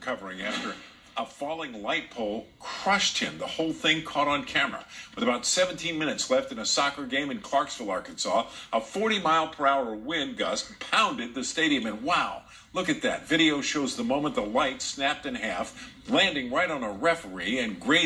recovering after a falling light pole crushed him. The whole thing caught on camera. With about 17 minutes left in a soccer game in Clarksville, Arkansas, a 40 mile per hour wind gust pounded the stadium. And wow, look at that. Video shows the moment the light snapped in half, landing right on a referee and grazing.